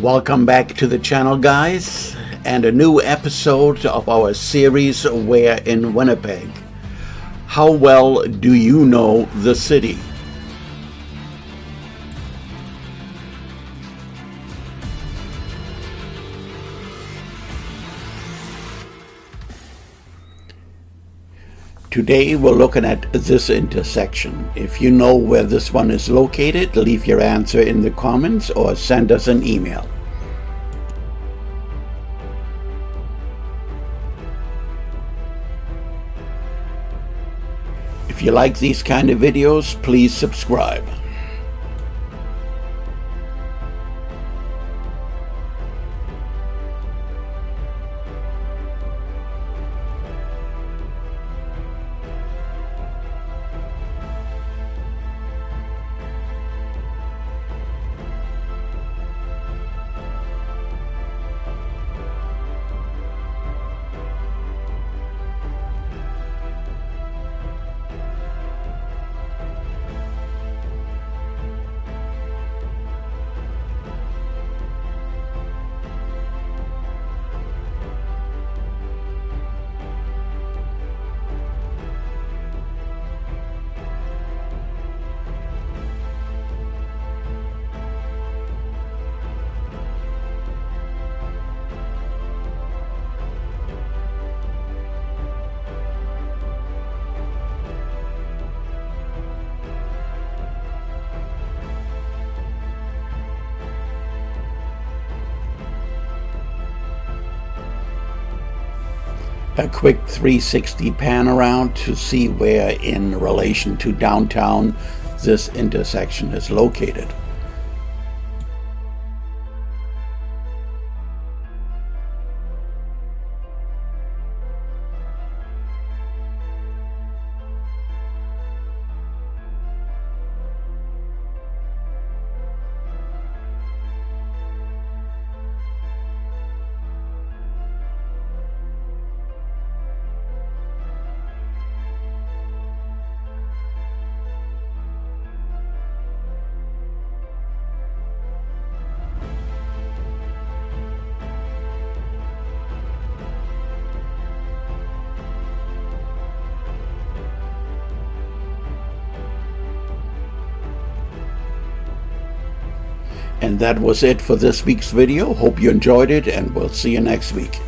Welcome back to the channel, guys, and a new episode of our series Where in Winnipeg. How well do you know the city? Today we're looking at this intersection. If you know where this one is located, leave your answer in the comments or send us an email. If you like these kind of videos, please subscribe. A quick 360 pan around to see where in relation to downtown this intersection is located. And that was it for this week's video. Hope you enjoyed it and we'll see you next week.